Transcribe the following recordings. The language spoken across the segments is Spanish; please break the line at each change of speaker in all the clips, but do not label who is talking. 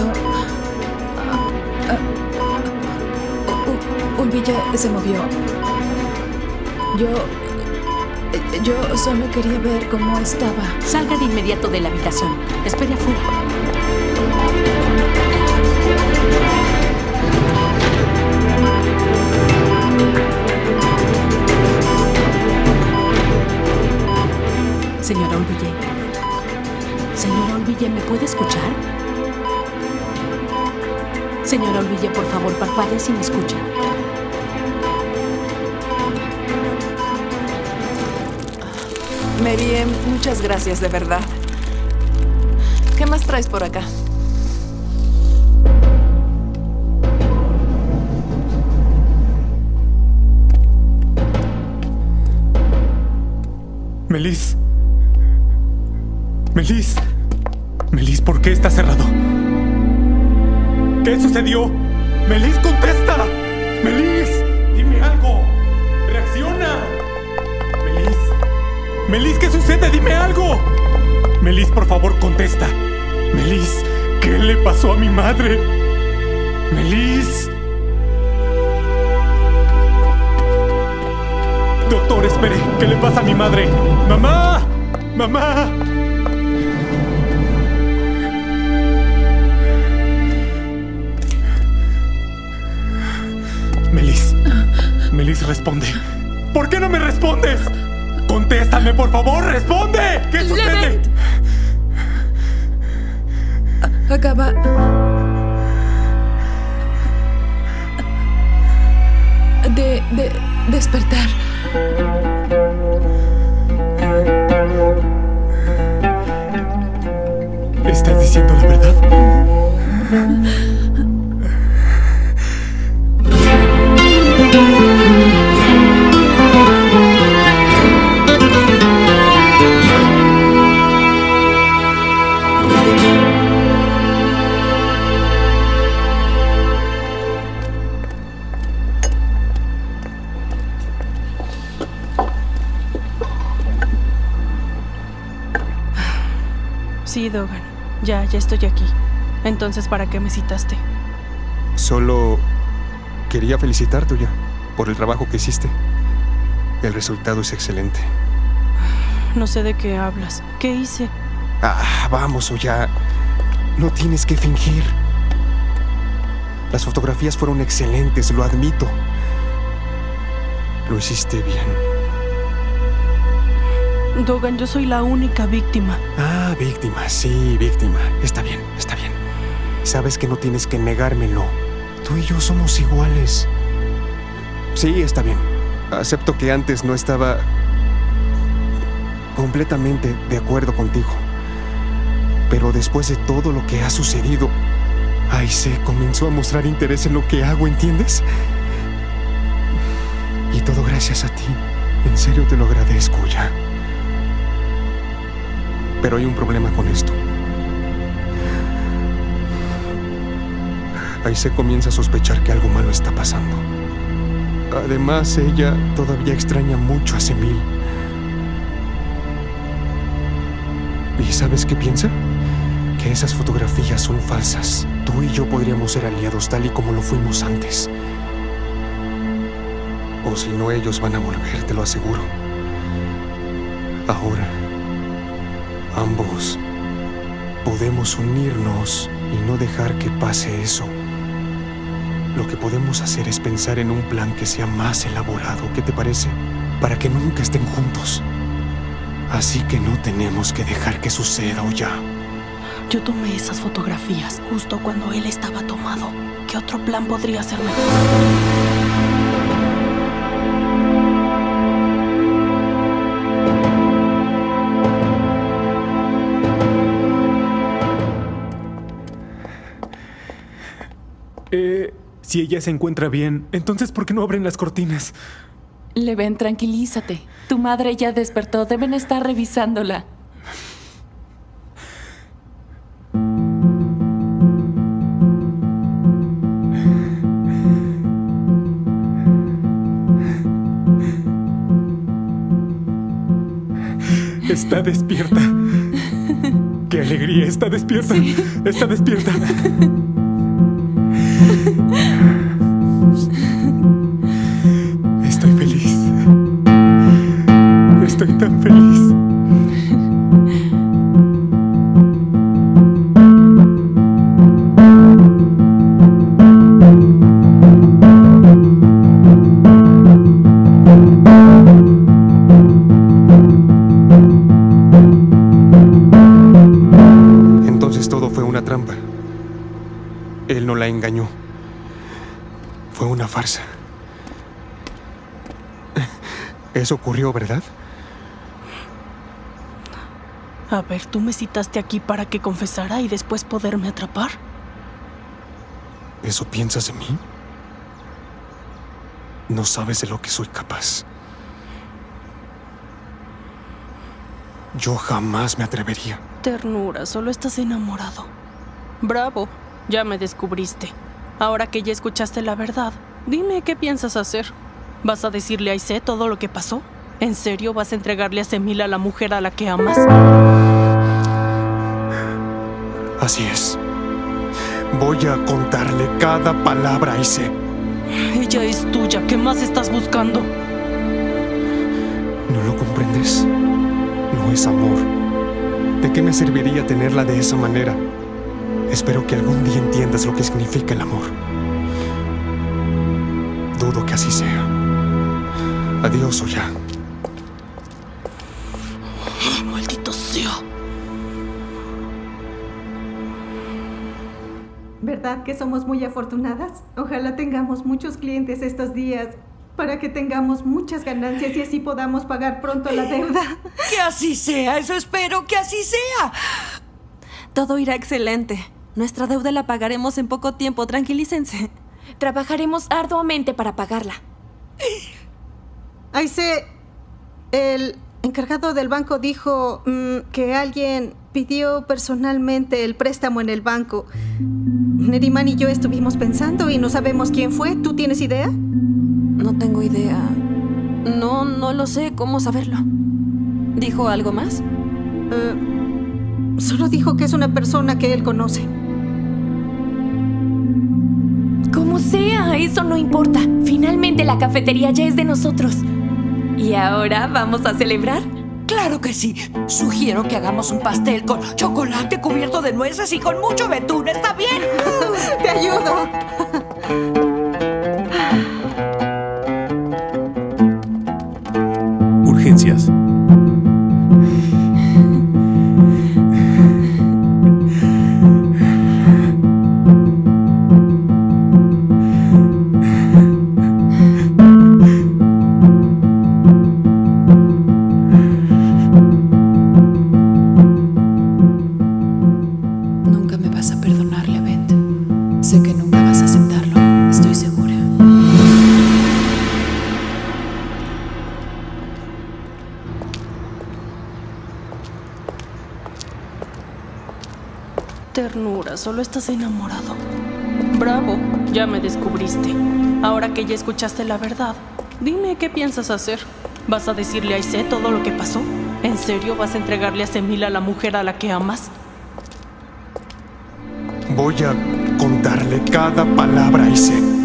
Yo... ah, ah, se movió. Yo... eh, Yo solo quería ver cómo estaba.
Salga de inmediato de la habitación. Espere afuera. Señora Olville. Señora Olville, ¿me puede escuchar? Señora Olville, por favor, parpadee si me escucha.
Meriem, muchas gracias, de verdad. ¿Qué más traes por acá?
Melis. Melis. Melis, ¿por qué está cerrado? ¿Qué sucedió? Melis, contesta. Melis, dime algo. Reacciona. Melis. Melis, ¿qué sucede? Dime algo. Melis, por favor, contesta. Melis, ¿qué le pasó a mi madre? Melis. Doctor, espere. ¿Qué le pasa a mi madre? ¡Mamá! ¡Mamá! Responde. ¿Por qué no me respondes? Contéstame, por favor, responde. ¿Qué sucede?
Acaba... De, de despertar.
¿Estás diciendo la verdad?
Ya, ya estoy aquí. Entonces, ¿para qué me citaste?
Solo quería felicitarte ya por el trabajo que hiciste. El resultado es excelente.
No sé de qué hablas. ¿Qué hice?
Ah, vamos, ya. No tienes que fingir. Las fotografías fueron excelentes, lo admito. Lo hiciste bien.
Dogan, yo soy la única víctima.
Ah, víctima, sí, víctima. Está bien, está bien. Sabes que no tienes que negármelo. Tú y yo somos iguales. Sí, está bien. Acepto que antes no estaba completamente de acuerdo contigo. Pero después de todo lo que ha sucedido, Aise comenzó a mostrar interés en lo que hago, ¿entiendes? Y todo gracias a ti. En serio te lo agradezco ya. Pero hay un problema con esto. Aise comienza a sospechar que algo malo está pasando. Además, ella todavía extraña mucho a Semil. ¿Y sabes qué piensa? Que esas fotografías son falsas. Tú y yo podríamos ser aliados tal y como lo fuimos antes. O si no, ellos van a volver, te lo aseguro. Ahora, Ambos podemos unirnos y no dejar que pase eso. Lo que podemos hacer es pensar en un plan que sea más elaborado, ¿qué te parece? Para que nunca estén juntos. Así que no tenemos que dejar que suceda o ya.
Yo tomé esas fotografías justo cuando él estaba tomado. ¿Qué otro plan podría ser mejor?
Eh, si ella se encuentra bien, entonces ¿por qué no abren las cortinas?
Leven, tranquilízate. Tu madre ya despertó. Deben estar revisándola.
Está despierta. ¡Qué alegría! Está despierta. Está despierta.
Eso ocurrió, ¿verdad?
A ver, tú me citaste aquí para que confesara y después poderme atrapar.
¿Eso piensas de mí? No sabes de lo que soy capaz. Yo jamás me atrevería.
Ternura, solo estás enamorado. Bravo, ya me descubriste. Ahora que ya escuchaste la verdad, dime qué piensas hacer. ¿Vas a decirle a Aisé todo lo que pasó? ¿En serio vas a entregarle a Semila a la mujer a la que amas?
Así es. Voy a contarle cada palabra a Ise.
Ella es tuya, ¿qué más estás buscando?
¿No lo comprendes? No es amor. ¿De qué me serviría tenerla de esa manera? Espero que algún día entiendas lo que significa el amor. Dudo que así sea. Adiós, Oya.
Maldito sea.
¿Verdad que somos muy afortunadas? Ojalá tengamos muchos clientes estos días para que tengamos muchas ganancias y así podamos pagar pronto la deuda.
Que así sea, eso espero, que así sea.
Todo irá excelente. Nuestra deuda la pagaremos en poco tiempo, tranquilícense.
Trabajaremos arduamente para pagarla.
Aise, el encargado del banco dijo mm, que alguien pidió personalmente el préstamo en el banco. Neriman y yo estuvimos pensando y no sabemos quién fue. ¿Tú tienes idea?
No tengo idea. No, no lo sé cómo saberlo. ¿Dijo algo más?
Eh, solo dijo que es una persona que él conoce.
Como sea, eso no importa. Finalmente la cafetería ya es de nosotros. ¿Y ahora vamos a celebrar?
Claro que sí. Sugiero que hagamos un pastel con chocolate cubierto de nueces y con mucho betún. ¿Está bien?
Te ayudo.
Urgencias.
Solo estás enamorado. Bravo, ya me descubriste. Ahora que ya escuchaste la verdad, dime qué piensas hacer. ¿Vas a decirle a Aisé todo lo que pasó? ¿En serio vas a entregarle a Semila a la mujer a la que amas?
Voy a contarle cada palabra a Ise.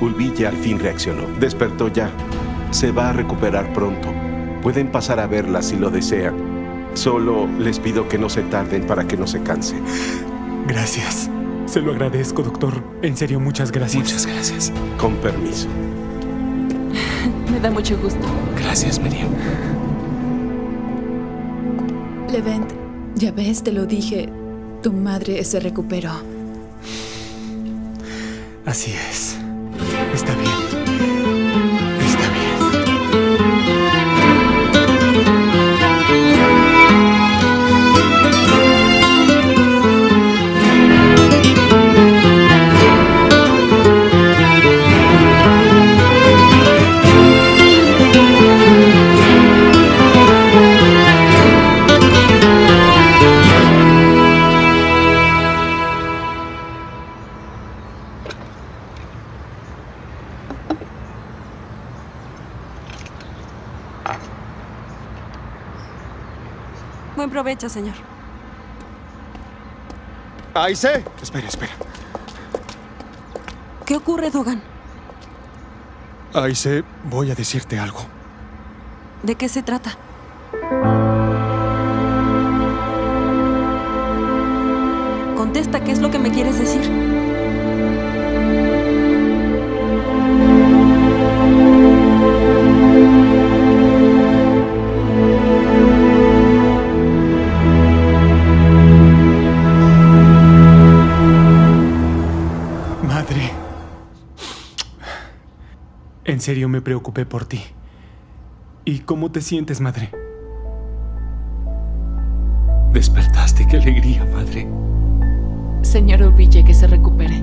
Ulvilla al fin reaccionó. Despertó ya. Se va a recuperar pronto. Pueden pasar a verla si lo desean. Solo les pido que no se tarden para que no se canse.
Gracias. Se lo agradezco, doctor. En serio, muchas gracias.
Muchas gracias.
Con permiso.
Me da mucho gusto.
Gracias, Miriam.
Levent, ya ves, te lo dije. Tu madre se recuperó.
Así es.
Buen provecho, señor.
¡Aice! Espera, espera.
¿Qué ocurre, Dugan?
Aice, voy a decirte algo.
¿De qué se trata? Contesta, ¿qué es lo que me quieres decir?
En serio me preocupé por ti. ¿Y cómo te sientes, madre?
Despertaste, qué alegría, madre.
Señor Urbille, que se recupere.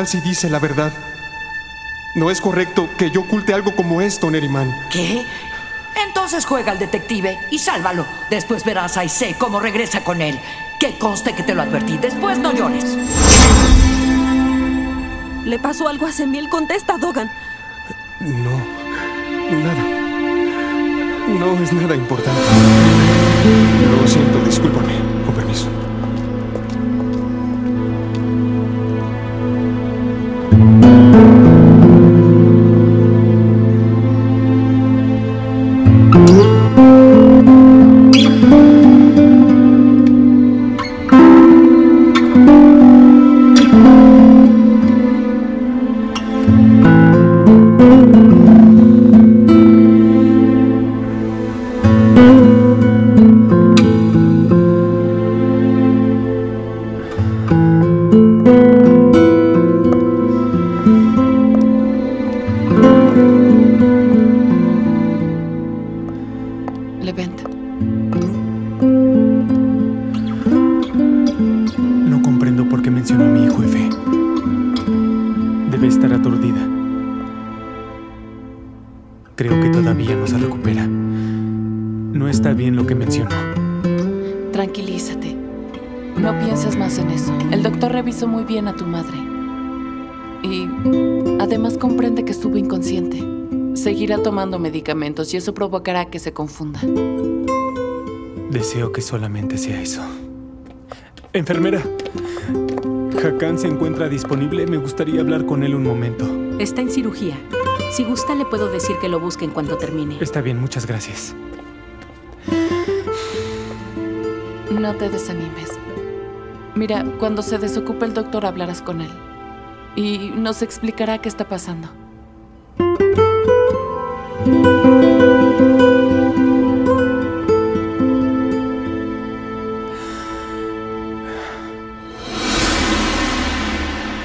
Tal si dice la verdad? No es correcto que yo oculte algo como esto, Neriman.
¿Qué? Entonces juega al detective y sálvalo. Después verás a Aisé cómo regresa con él. Que conste que te lo advertí. Después no llores.
¿Le pasó algo a Semil? Contesta, Dogan.
No, nada. No es nada importante. Lo siento, discúlpame.
Medicamentos y eso provocará que se confunda.
Deseo que solamente sea eso. Enfermera. Hakan se encuentra disponible. Me gustaría hablar con él un momento.
Está en cirugía. Si gusta, le puedo decir que lo busque en cuanto termine.
Está bien, muchas gracias.
No te desanimes. Mira, cuando se desocupe el doctor hablarás con él. Y nos explicará qué está pasando.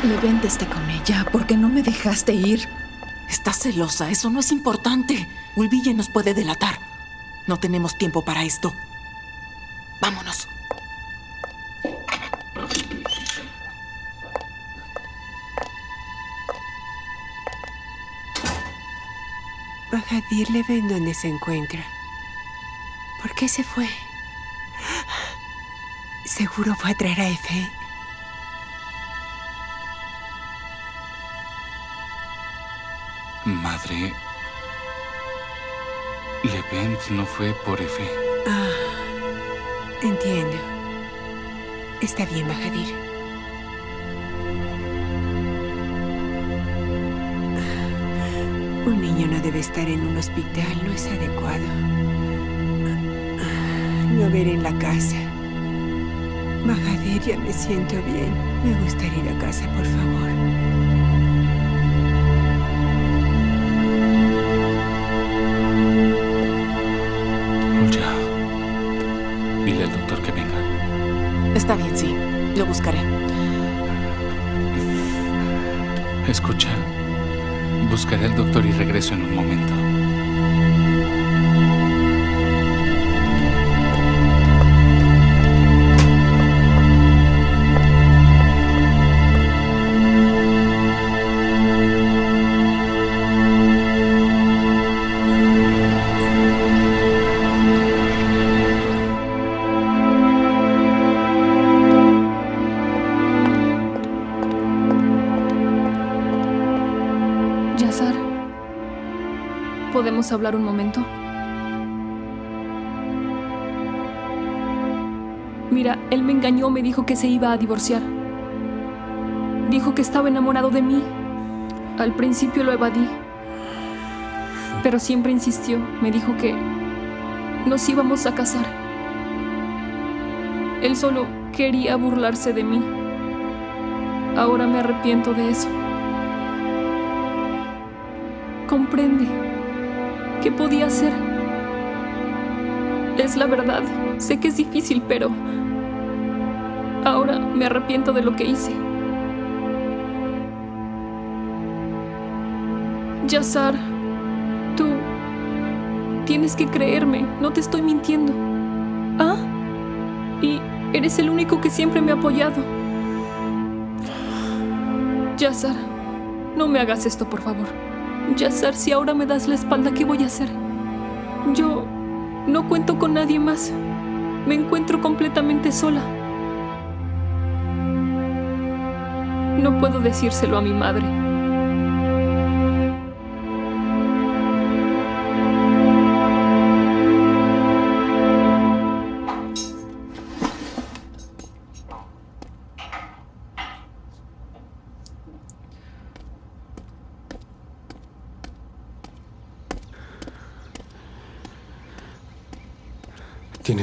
Levent está con ella. ¿Por qué no me dejaste ir?
Estás celosa. Eso no es importante. Ulville nos puede delatar. No tenemos tiempo para esto. Vámonos.
Bajadir le ven donde se encuentra. ¿Por qué se fue? Seguro fue a traer a Efe.
Madre. Levent no fue por Efe.
Ah, entiendo. Está bien, Bajadir. Debe estar en un hospital, no es adecuado. Lo veré en la casa. Mahadir, ya me siento bien. Me gustaría ir a casa, por favor.
Un momento? Mira, él me engañó, me dijo que se iba a divorciar. Dijo que estaba enamorado de mí. Al principio lo evadí, pero siempre insistió. Me dijo que nos íbamos a casar. Él solo quería burlarse de mí. Ahora me arrepiento de eso. Comprende. ¿Qué podía hacer? Es la verdad. Sé que es difícil, pero... Ahora me arrepiento de lo que hice. Yazar, tú... Tienes que creerme. No te estoy mintiendo. ¿Ah? Y eres el único que siempre me ha apoyado. Yazar, no me hagas esto, por favor. Yazar, si ahora me das la espalda, ¿qué voy a hacer? Yo no cuento con nadie más. Me encuentro completamente sola. No puedo decírselo a mi madre.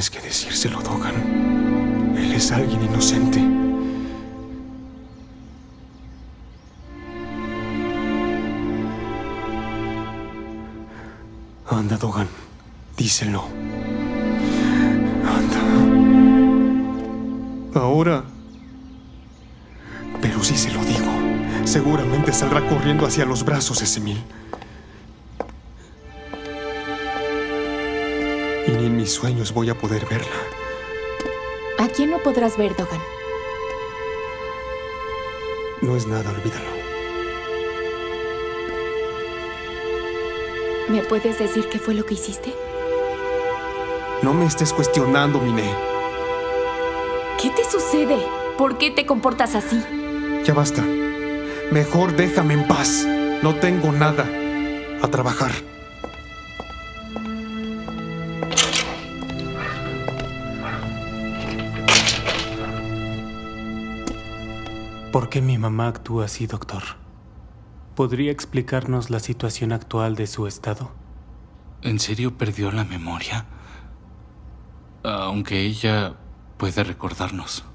Tienes que decírselo, Dogan. Él es alguien inocente. Anda, Dogan. Díselo. Anda. Ahora. Pero si se lo digo, seguramente saldrá corriendo hacia los brazos ese mil. Y ni en mis sueños voy a poder verla.
¿A quién no podrás ver, Dogan?
No es nada, olvídalo.
¿Me puedes decir qué fue lo que hiciste?
No me estés cuestionando, Miné.
¿Qué te sucede? ¿Por qué te comportas así?
Ya basta. Mejor déjame en paz. No tengo nada. A trabajar.
¿Por qué mi mamá actúa así, doctor? ¿Podría explicarnos la situación actual de su estado?
¿En serio perdió la memoria? Aunque ella puede recordarnos.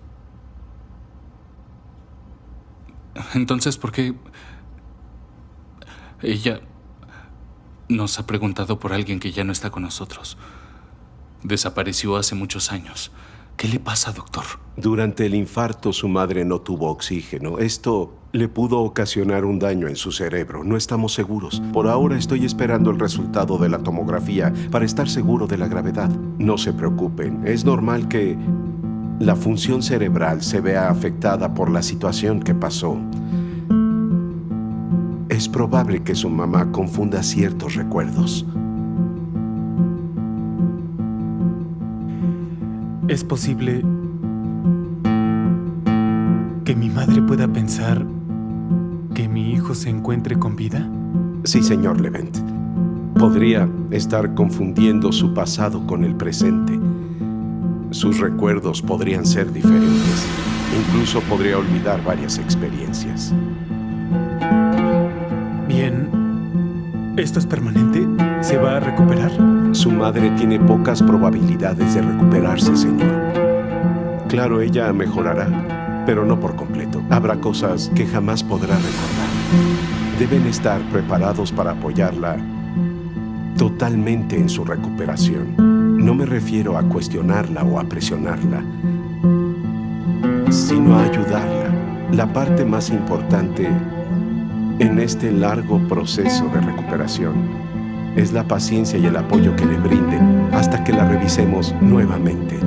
Entonces, ¿por qué ella nos ha preguntado por alguien que ya no está con nosotros? Desapareció hace muchos años. ¿Qué le pasa, doctor?
Durante el infarto su madre no tuvo oxígeno. Esto le pudo ocasionar un daño en su cerebro. No estamos seguros. Por ahora estoy esperando el resultado de la tomografía para estar seguro de la gravedad. No se preocupen. Es normal que la función cerebral se vea afectada por la situación que pasó. Es probable que su mamá confunda ciertos recuerdos.
¿Es posible que mi madre pueda pensar que mi hijo se encuentre con vida?
Sí, señor Levent. Podría estar confundiendo su pasado con el presente. Sus recuerdos podrían ser diferentes. Incluso podría olvidar varias experiencias.
Bien. ¿Esto es permanente? ¿Se va a recuperar?
Su madre tiene pocas probabilidades de recuperarse, señor. Claro, ella mejorará, pero no por completo. Habrá cosas que jamás podrá recordar. Deben estar preparados para apoyarla totalmente en su recuperación. No me refiero a cuestionarla o a presionarla, sino a ayudarla. La parte más importante en este largo proceso de recuperación es la paciencia y el apoyo que le brinden hasta que la revisemos nuevamente.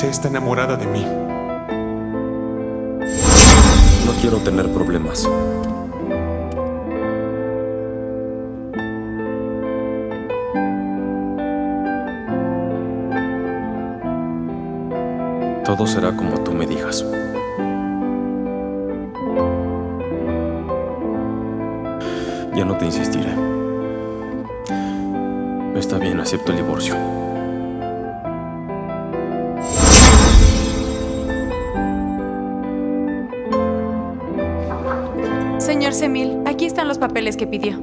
Aisé está enamorada de mí.
No quiero tener problemas. Todo será como tú me digas. Ya no te insistiré. Está bien, acepto el divorcio.
Señor Semil, aquí están los papeles que pidió.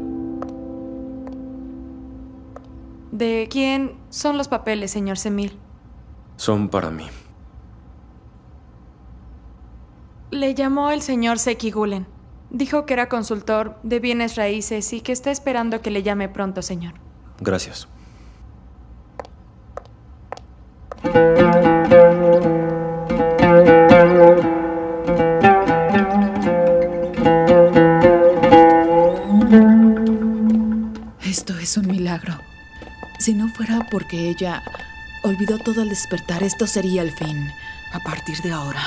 ¿De quién son los papeles, señor Semil?
Son para mí.
Le llamó el señor Seki Gulen. Dijo que era consultor de bienes raíces y que está esperando que le llame pronto, señor.
Gracias.
Es un milagro. Si no fuera porque ella olvidó todo al despertar, esto sería el fin.
A partir de ahora,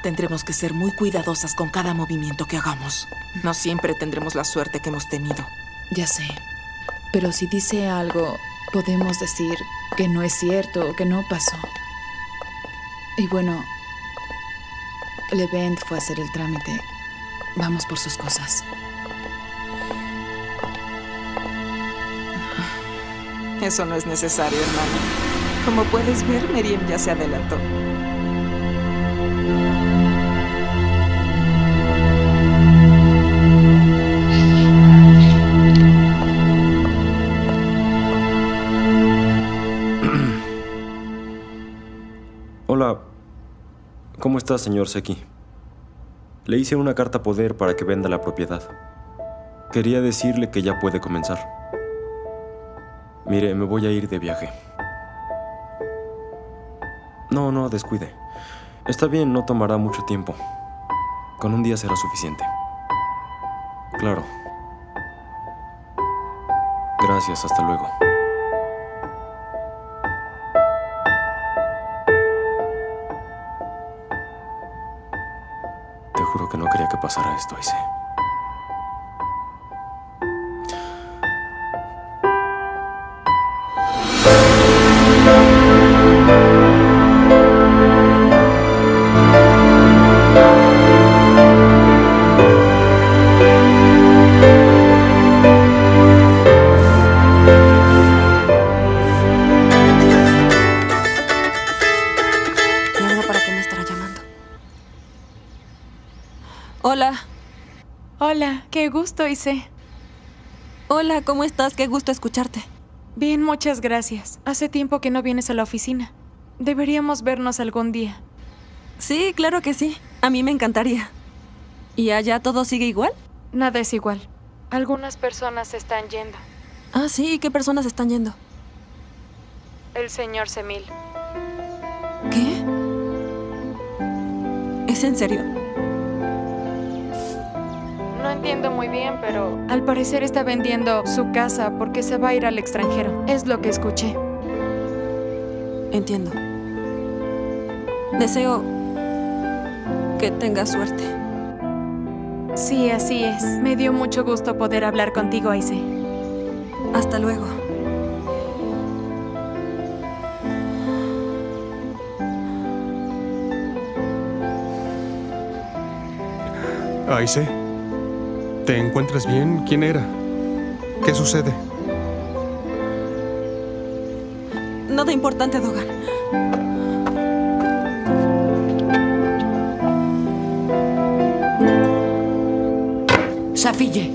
tendremos que ser muy cuidadosas con cada movimiento que hagamos. No siempre tendremos la suerte que hemos tenido.
Ya sé. Pero si dice algo, podemos decir que no es cierto o que no pasó. Y bueno, Levent fue a hacer el trámite. Vamos por sus cosas.
Eso no es necesario, hermano. Como puedes ver, Meriem ya se adelantó.
Hola. ¿Cómo está, señor Seki? Le hice una carta poder para que venda la propiedad. Quería decirle que ya puede comenzar. Mire, me voy a ir de viaje. No, no, descuide. Está bien, no tomará mucho tiempo. Con un día será suficiente. Claro. Gracias, hasta luego. Te juro que no quería que pasara esto, Aise.
Hola, ¿cómo estás? Qué gusto escucharte.
Bien, muchas gracias. Hace tiempo que no vienes a la oficina. Deberíamos vernos algún día.
Sí, claro que sí. A mí me encantaría. ¿Y allá todo sigue igual?
Nada es igual. Algunas personas se están yendo.
Ah, sí, ¿qué personas están yendo?
El señor Semil.
¿Qué? ¿Es en serio?
No entiendo muy bien, pero al parecer está vendiendo su casa porque se va a ir al extranjero. Es lo que escuché.
Entiendo. Deseo que tenga suerte.
Sí, así es. Me dio mucho gusto poder hablar contigo, Aise.
Hasta luego.
Aise, ¿te encuentras bien? ¿Quién era? ¿Qué sucede?
Nada importante, Dogan.
Safille,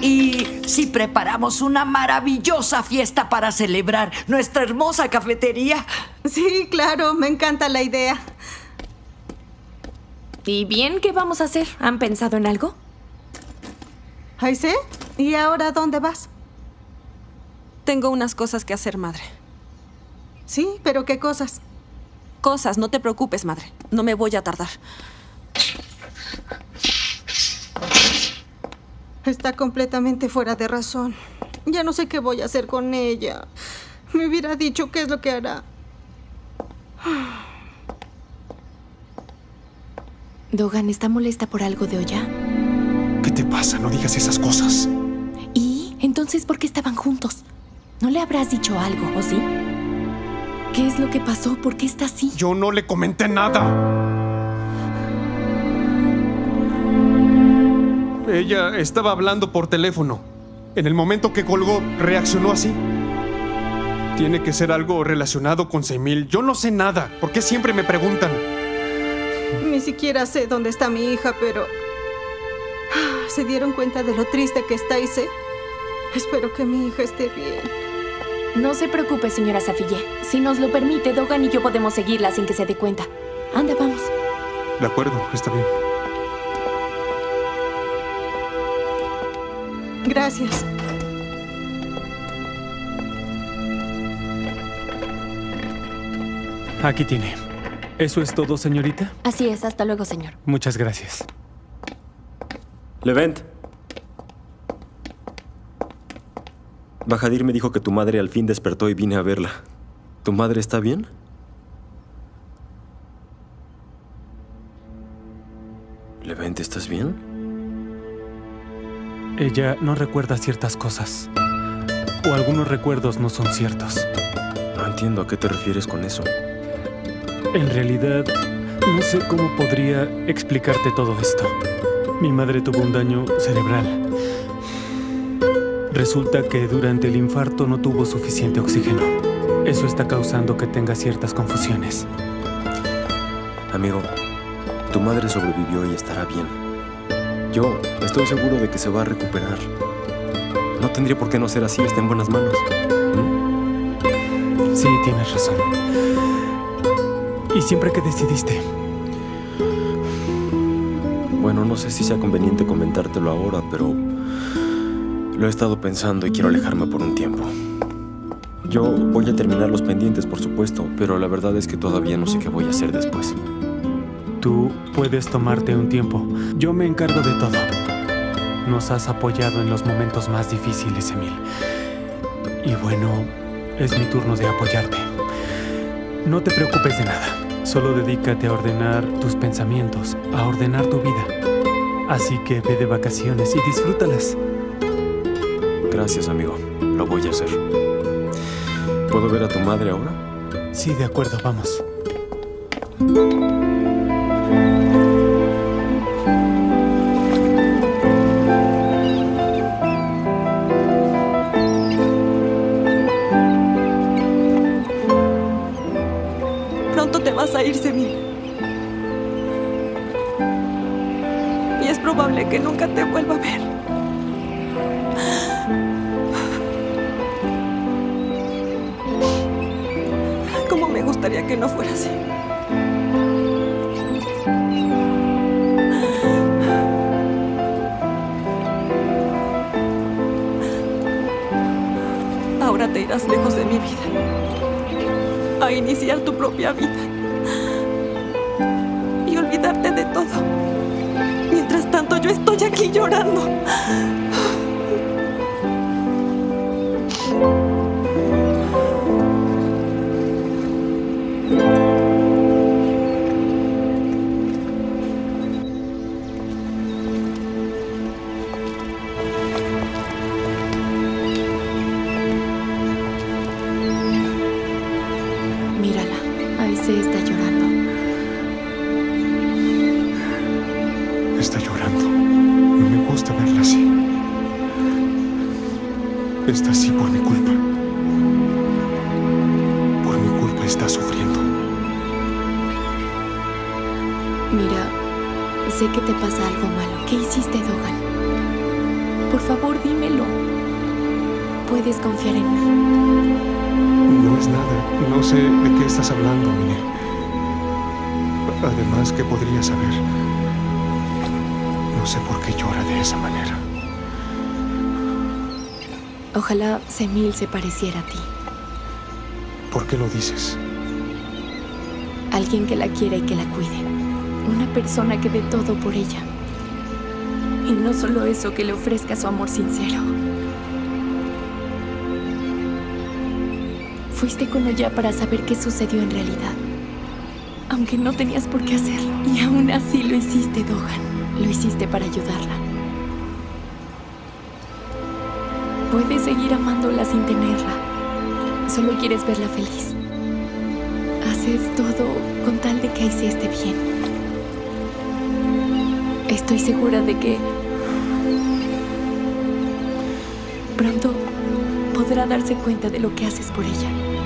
¿y si preparamos una maravillosa fiesta para celebrar nuestra hermosa cafetería?
Sí, claro, me encanta la idea.
¿Y bien qué vamos a hacer? ¿Han pensado en algo?
Aise, ¿y ahora dónde vas?
Tengo unas cosas que hacer, madre.
Sí, pero ¿qué cosas?
Cosas, no te preocupes, madre. No me voy a tardar.
Está completamente fuera de razón. Ya no sé qué voy a hacer con ella. Me hubiera dicho qué es lo que hará.
Dogan está molesta por algo de Oya.
¿Qué te pasa? No digas esas cosas.
¿Y entonces por qué estaban juntos? ¿No le habrás dicho algo, o sí? ¿Qué es lo que pasó? ¿Por qué está así?
Yo no le comenté nada. Ella estaba hablando por teléfono. En el momento que colgó, reaccionó así. Tiene que ser algo relacionado con Semil. Yo no sé nada. ¿Por qué siempre me preguntan?
Ni siquiera sé dónde está mi hija, pero... ¿Se dieron cuenta de lo triste que está Ise? Espero que mi hija esté bien.
No se preocupe, señora Safille. Si nos lo permite, Dogan y yo podemos seguirla sin que se dé cuenta. Anda, vamos.
De acuerdo, está bien.
Gracias.
Aquí tiene. ¿Eso es todo, señorita?
Así es, hasta luego, señor.
Muchas gracias.
Levent. Bajadir me dijo que tu madre al fin despertó y vine a verla. ¿Tu madre está bien? Levent, ¿estás bien?
Ella no recuerda ciertas cosas. O algunos recuerdos no son ciertos.
No entiendo a qué te refieres con eso.
En realidad, no sé cómo podría explicarte todo esto. Mi madre tuvo un daño cerebral. Resulta que durante el infarto no tuvo suficiente oxígeno. Eso está causando que tenga ciertas confusiones.
Amigo, tu madre sobrevivió y estará bien. Yo estoy seguro de que se va a recuperar. No tendría por qué no ser así, está en buenas manos.
Sí, tienes razón. ¿Y siempre que decidiste?
No sé si sea conveniente comentártelo ahora, pero lo he estado pensando y quiero alejarme por un tiempo. Yo voy a terminar los pendientes, por supuesto, pero la verdad es que todavía no sé qué voy a hacer después.
Tú puedes tomarte un tiempo. Yo me encargo de todo. Nos has apoyado en los momentos más difíciles, Emil. Y bueno, es mi turno de apoyarte. No te preocupes de nada. Solo dedícate a ordenar tus pensamientos, a ordenar tu vida. Así que ve de vacaciones y disfrútalas.
Gracias, amigo. Lo voy a hacer. ¿Puedo ver a tu madre ahora?
Sí, de acuerdo, vamos.
Pronto te vas a ir, Semil. que nunca te vuelva a ver. Cómo me gustaría que no fuera así. Ahora te irás lejos de mi vida a iniciar tu propia vida. Aquí llorando.
Está
así por mi culpa. Por mi culpa está sufriendo.
Mira, sé que te pasa algo malo. ¿Qué hiciste, Dogan? Por favor, dímelo. Puedes confiar en mí.
No es nada. No sé de qué estás hablando, Mine. Además, ¿qué podría saber? No sé por qué llora de esa manera.
Ojalá Semil se pareciera a ti.
¿Por qué lo dices?
Alguien que la quiera y que la cuide. Una persona que dé todo por ella. Y no solo eso, que le ofrezca su amor sincero. Fuiste con ella para saber qué sucedió en realidad. Aunque no tenías por qué hacerlo. Y aún así lo hiciste, Dogan. Lo hiciste para ayudarla. Puedes seguir amándola sin tenerla. Solo quieres verla feliz. Haces todo con tal de que Aisee esté bien. Estoy segura de que pronto podrá darse cuenta de lo que haces por ella.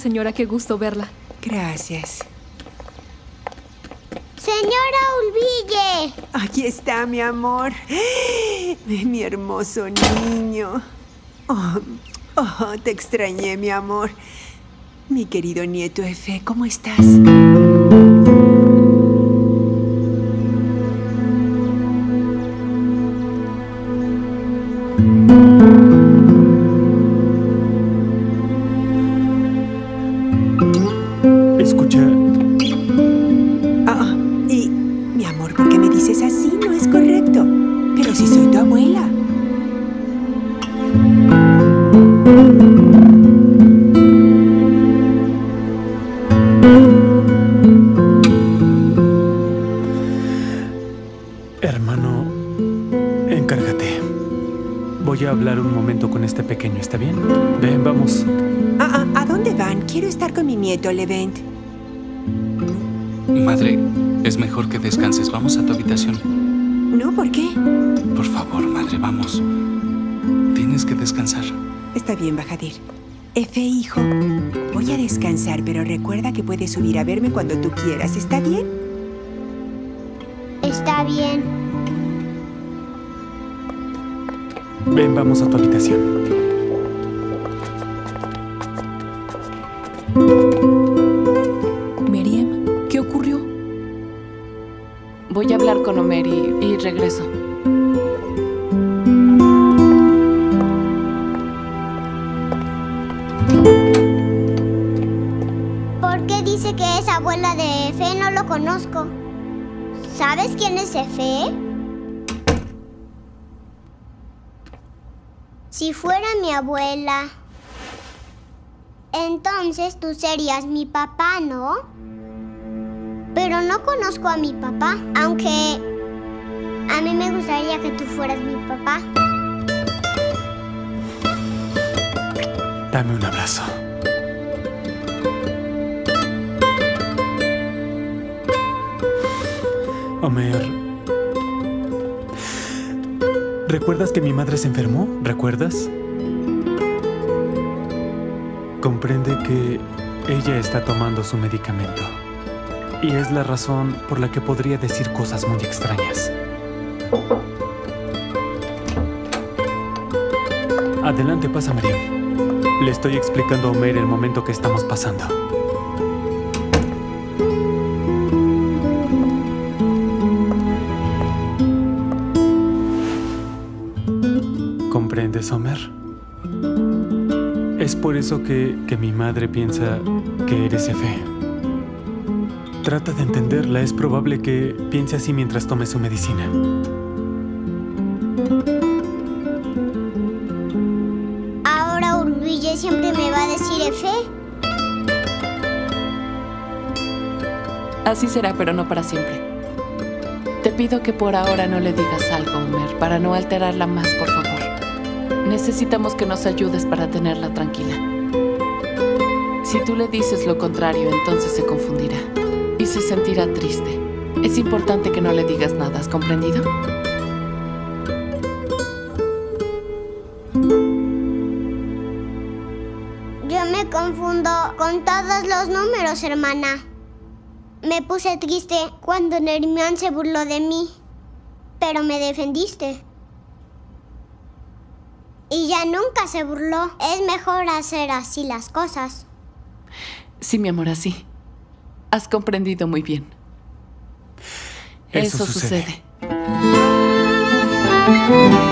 Señora. Qué gusto verla.
Gracias.
Señora Ulville.
Aquí está, mi amor. Mi hermoso niño. Oh, oh, te extrañé, mi amor. Mi querido nieto Efe, ¿cómo estás?
Vamos
a
tu habitación.
¿No? ¿Por qué?
Por favor, madre, vamos. Tienes que descansar.
Está bien, Bajadir. Efe, hijo, voy a descansar, pero recuerda que puedes subir a verme cuando tú quieras. ¿Está bien?
Está bien.
Ven, vamos a tu habitación.
Hablar con Omer y, y regreso.
¿Por qué dice que es abuela de Efe? No lo conozco. ¿Sabes quién es Efe? Si fuera mi abuela, entonces tú serías mi papá, ¿no? Pero no conozco a mi papá, aunque a mí me gustaría que tú fueras mi papá.
Dame un abrazo. Homer. ¿Recuerdas que mi madre se enfermó? ¿Recuerdas? Comprende que ella está tomando su medicamento. Y es la razón por la que podría decir cosas muy extrañas. Adelante, pasa, Marín. Le estoy explicando a Homer el momento que estamos pasando. ¿Comprendes, Homer? Es por eso que, que mi madre piensa que eres Efe. Trata de entenderla. Es probable que piense así mientras tome su medicina.
Ahora Urbille siempre me va a decir Efe.
Así será, pero no para siempre. Te pido que por ahora no le digas algo, Homer, para no alterarla más, por favor. Necesitamos que nos ayudes para tenerla tranquila. Si tú le dices lo contrario, entonces se confundirá se sentirá triste. Es importante que no le digas nada, ¿has comprendido?
Yo me confundo con todos los números, hermana. Me puse triste cuando Nerimión se burló de mí, pero me defendiste. Y ya nunca se burló. Es mejor hacer así las cosas.
Sí, mi amor, así. Has comprendido muy bien.
Eso
Eso,
sucede.
sucede.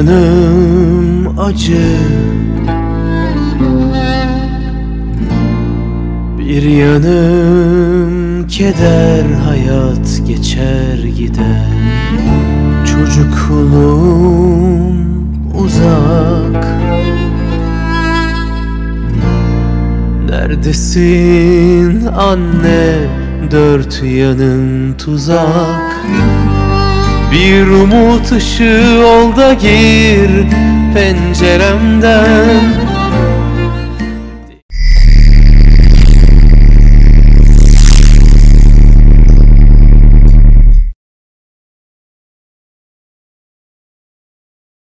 Bir yanım acı. Bir yanım keder hayat geçer gider. Çocukluğum uzak. Neredesin anne? Dört yanın tuzak Bir umut ışığı ol da gir penceremden